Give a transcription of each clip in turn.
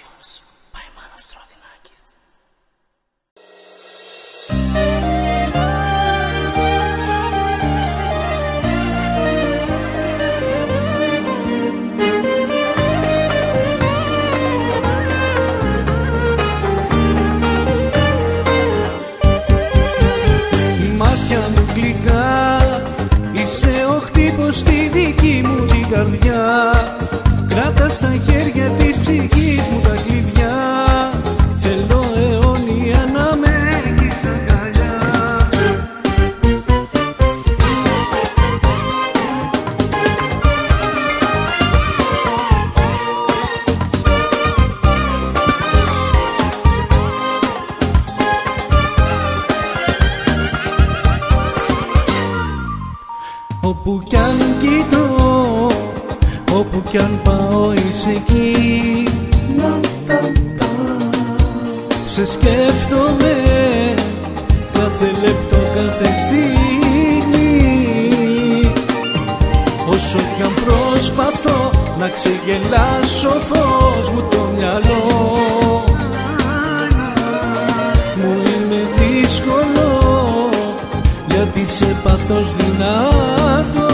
Productions. By Manos Strodinakis. Η μάτια μου γλυκά Είσαι ο χτύπος στη δική μου την καρδιά Κράτα στα χέρια της ψυχής μου Όπου κι αν κοιτώ, όπου κι αν πάω είσαι εκεί. Σε σκέφτομαι κάθε λεπτό, κάθε στιγμή. Όσο κι αν προσπαθώ να ξεγελάσω φως μου το μυαλό γιατί σε πάθος δυνατό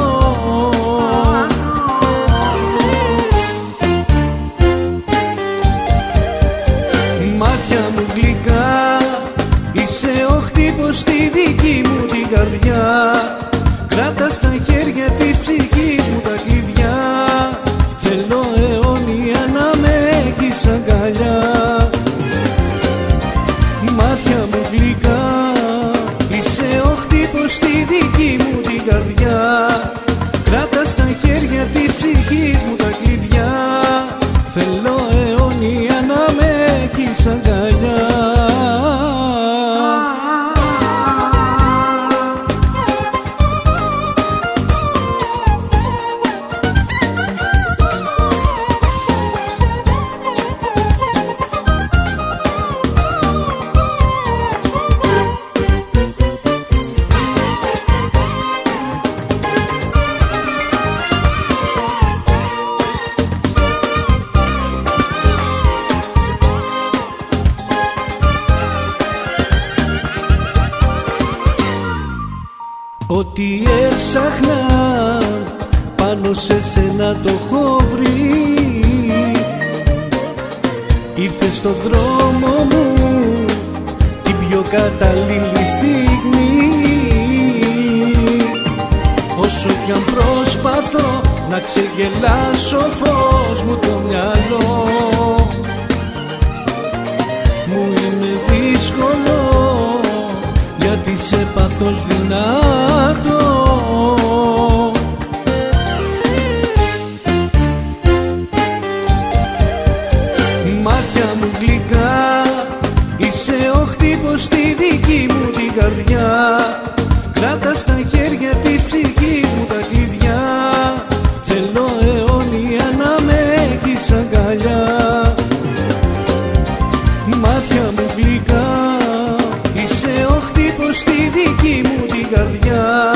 στη δική μου την καρδιά Ό,τι έψαχνα πάνω σε σένα το έχω βρει Ήρθες στο δρόμο μου την πιο κατάλληλη στιγμή. Όσο κι αν προσπαθώ να ξεγελάσω φως μου το μυαλό πάθος δυνατό. Η μάτια μου γλυκά Είσαι ο χτύπος στη δική μου την καρδιά. Κράτα στα χέρια της ψυχής δική μου την καρδιά.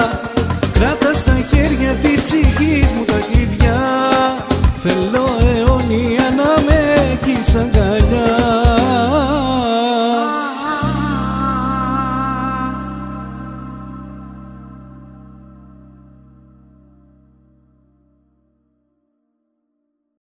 Κράτα στα χέρια της ψυχής μου τα κλειδιά. Θέλω αιώνια να με έχεις αγκαλιά